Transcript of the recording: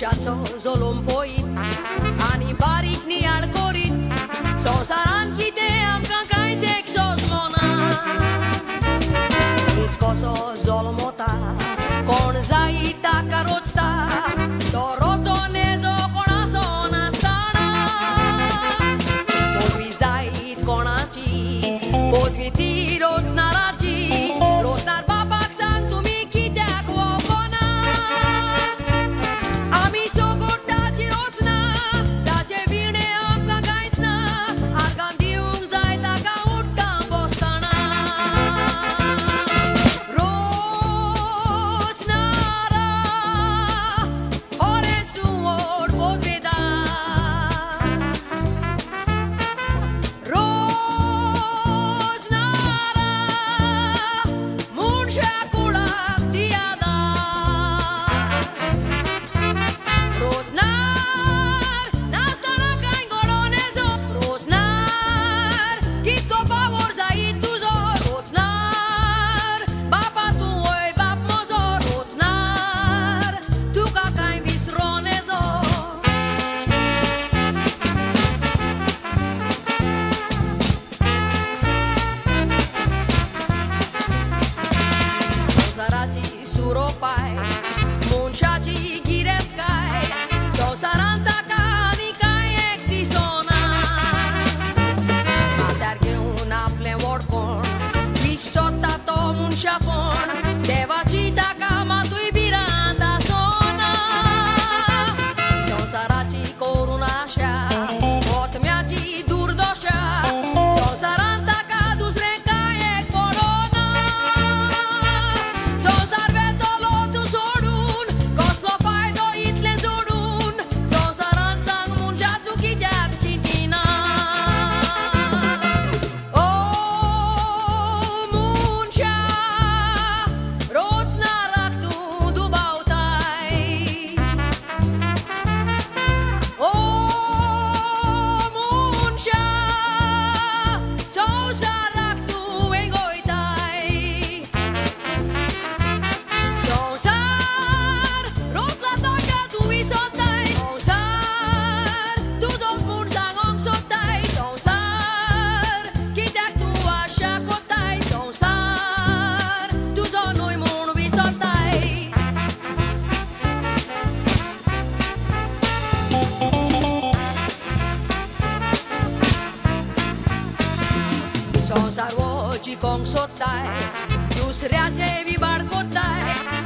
Château, Zolompo Europa. star oggi con sottai, più sreace vi barcottai.